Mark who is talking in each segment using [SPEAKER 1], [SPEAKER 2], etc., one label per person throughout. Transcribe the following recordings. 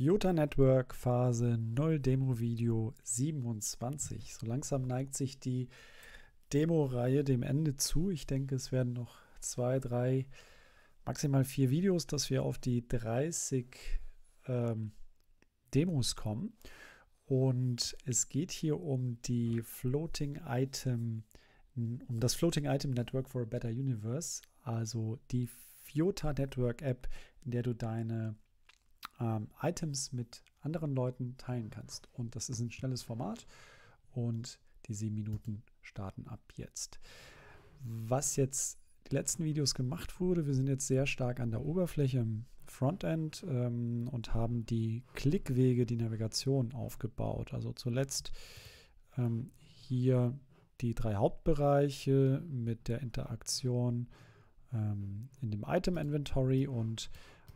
[SPEAKER 1] Fiota Network Phase 0 Demo Video 27. So langsam neigt sich die Demo-Reihe dem Ende zu. Ich denke, es werden noch zwei, drei, maximal vier Videos, dass wir auf die 30 ähm, Demos kommen. Und es geht hier um die Floating Item, um das Floating Item Network for a Better Universe, also die Fiota Network App, in der du deine ähm, Items mit anderen Leuten teilen kannst. Und das ist ein schnelles Format und die sieben Minuten starten ab jetzt. Was jetzt die letzten Videos gemacht wurde, wir sind jetzt sehr stark an der Oberfläche im Frontend ähm, und haben die Klickwege, die Navigation aufgebaut. Also zuletzt ähm, hier die drei Hauptbereiche mit der Interaktion ähm, in dem Item Inventory und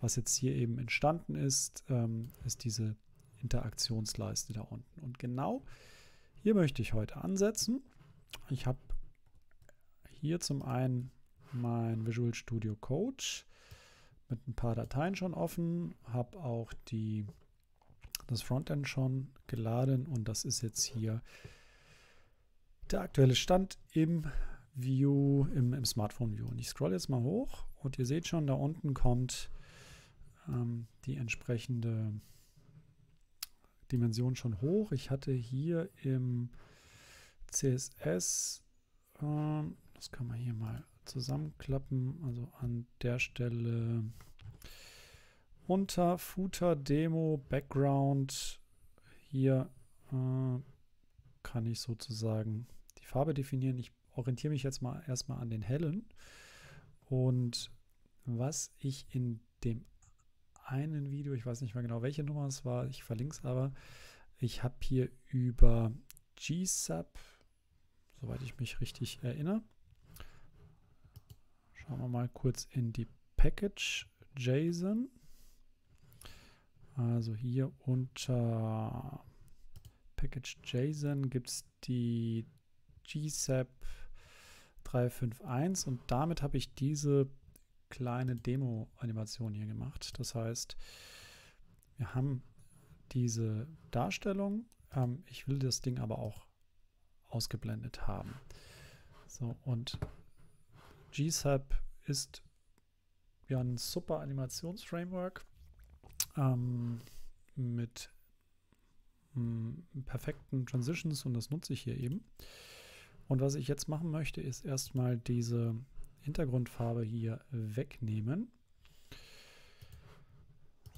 [SPEAKER 1] was jetzt hier eben entstanden ist, ähm, ist diese Interaktionsleiste da unten. Und genau hier möchte ich heute ansetzen. Ich habe hier zum einen mein Visual Studio Code mit ein paar Dateien schon offen, habe auch die, das Frontend schon geladen und das ist jetzt hier der aktuelle Stand im View, im, im Smartphone View. Und ich scroll jetzt mal hoch und ihr seht schon, da unten kommt ähm, die entsprechende Dimension schon hoch. Ich hatte hier im CSS, äh, das kann man hier mal zusammenklappen, also an der Stelle unter Footer Demo Background hier äh, kann ich sozusagen die Farbe definieren. Ich orientiere mich jetzt mal erstmal an den hellen und was ich in dem einen Video, ich weiß nicht mehr genau, welche Nummer es war, ich verlinke es aber. Ich habe hier über GSAP, soweit ich mich richtig erinnere, schauen wir mal kurz in die Package JSON. Also hier unter Package JSON gibt es die GSAP 351 und damit habe ich diese kleine Demo-Animation hier gemacht. Das heißt, wir haben diese Darstellung. Ähm, ich will das Ding aber auch ausgeblendet haben. So, und GSAP ist ja ein super Animationsframework ähm, mit m, hm, perfekten Transitions und das nutze ich hier eben. Und was ich jetzt machen möchte, ist erstmal diese Hintergrundfarbe hier wegnehmen.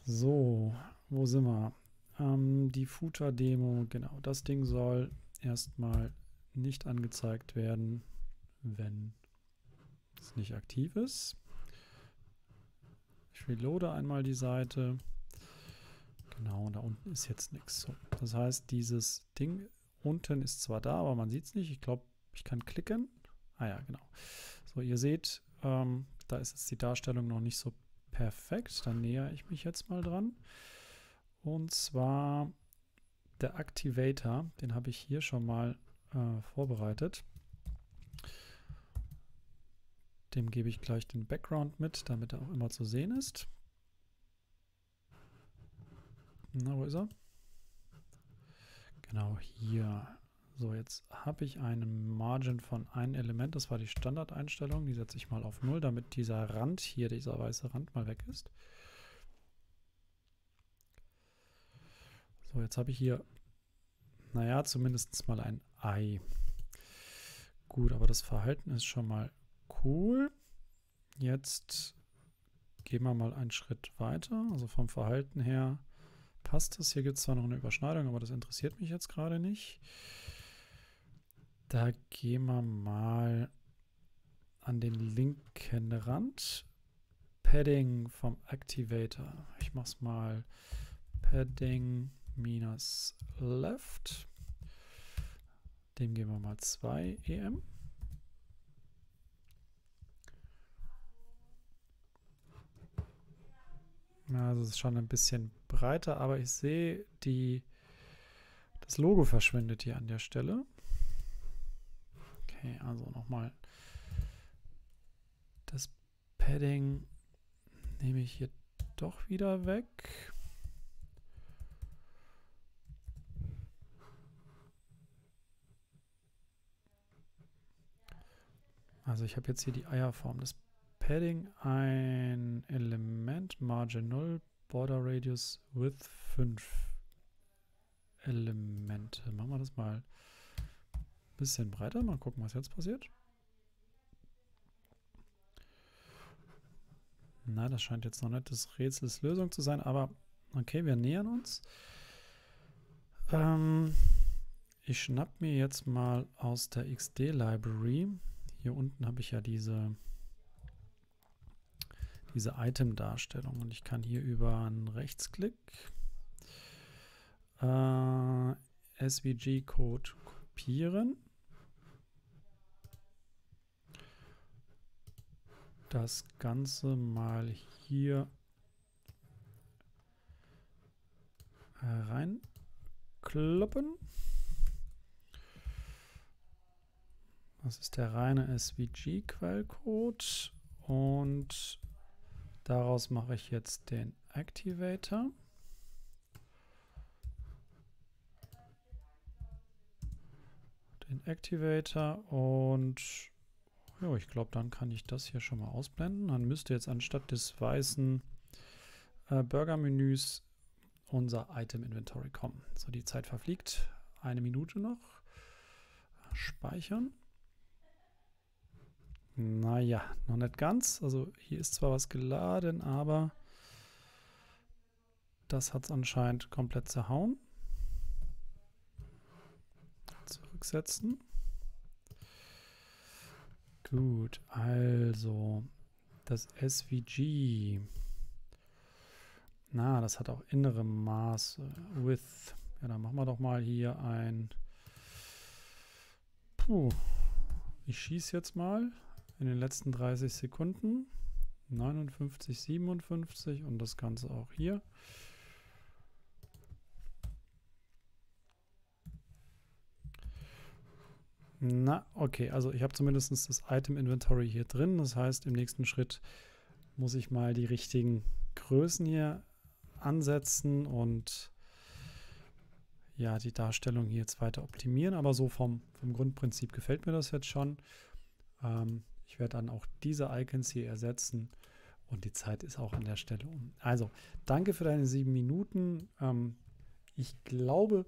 [SPEAKER 1] So, wo sind wir? Ähm, die Footer-Demo, genau. Das Ding soll erstmal nicht angezeigt werden, wenn es nicht aktiv ist. Ich reloade einmal die Seite. Genau, da unten ist jetzt nichts. So, das heißt, dieses Ding unten ist zwar da, aber man sieht es nicht. Ich glaube, ich kann klicken. Ah ja, genau. So, ihr seht, ähm, da ist jetzt die Darstellung noch nicht so perfekt. Dann näher ich mich jetzt mal dran. Und zwar der Activator, den habe ich hier schon mal äh, vorbereitet. Dem gebe ich gleich den Background mit, damit er auch immer zu sehen ist. Na, wo ist er? Genau hier. So, jetzt habe ich einen Margin von ein Element. Das war die Standardeinstellung. Die setze ich mal auf 0, damit dieser Rand hier, dieser weiße Rand mal weg ist. So, jetzt habe ich hier, naja, zumindest mal ein Ei. Gut, aber das Verhalten ist schon mal cool. Jetzt gehen wir mal einen Schritt weiter. Also vom Verhalten her passt das. Hier gibt es zwar noch eine Überschneidung, aber das interessiert mich jetzt gerade nicht. Da gehen wir mal an den linken Rand. Padding vom Activator. Ich mache es mal Padding minus left. Dem geben wir mal 2 EM. Ja, das ist schon ein bisschen breiter, aber ich sehe, die, das Logo verschwindet hier an der Stelle. Okay, also nochmal. Das Padding nehme ich hier doch wieder weg. Also ich habe jetzt hier die Eierform. Das Padding ein Element, Margin 0, Border Radius Width 5 Elemente. Machen wir das mal bisschen breiter. Mal gucken, was jetzt passiert. Na, das scheint jetzt noch nicht des Rätsels Lösung zu sein, aber okay, wir nähern uns. Ähm, ich schnapp mir jetzt mal aus der XD-Library. Hier unten habe ich ja diese, diese Item-Darstellung und ich kann hier über einen Rechtsklick äh, SVG-Code kopieren. Das Ganze mal hier reinkloppen. Das ist der reine SVG-Quellcode und daraus mache ich jetzt den Activator. Den Activator und ja, ich glaube, dann kann ich das hier schon mal ausblenden. Dann müsste jetzt anstatt des weißen äh, Burger-Menüs unser Item Inventory kommen. So, die Zeit verfliegt. Eine Minute noch. Speichern. Naja, noch nicht ganz. Also hier ist zwar was geladen, aber das hat es anscheinend komplett zerhauen. Zurücksetzen. Gut, also das SVG. Na, das hat auch innere Maße. With. Ja, dann machen wir doch mal hier ein. Puh. Ich schieße jetzt mal in den letzten 30 Sekunden. 59, 57 und das Ganze auch hier. Na, okay, also ich habe zumindest das Item Inventory hier drin. Das heißt, im nächsten Schritt muss ich mal die richtigen Größen hier ansetzen und ja, die Darstellung hier jetzt weiter optimieren. Aber so vom, vom Grundprinzip gefällt mir das jetzt schon. Ähm, ich werde dann auch diese Icons hier ersetzen und die Zeit ist auch an der Stelle um. Also, danke für deine sieben Minuten. Ähm, ich glaube,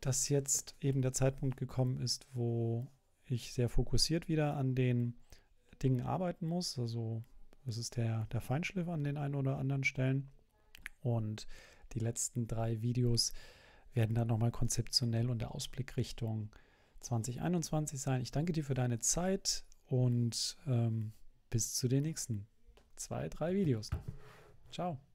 [SPEAKER 1] dass jetzt eben der Zeitpunkt gekommen ist, wo ich sehr fokussiert wieder an den Dingen arbeiten muss. Also das ist der, der Feinschliff an den einen oder anderen Stellen. Und die letzten drei Videos werden dann nochmal konzeptionell und der Ausblick Richtung 2021 sein. Ich danke dir für deine Zeit und ähm, bis zu den nächsten zwei, drei Videos. Ciao.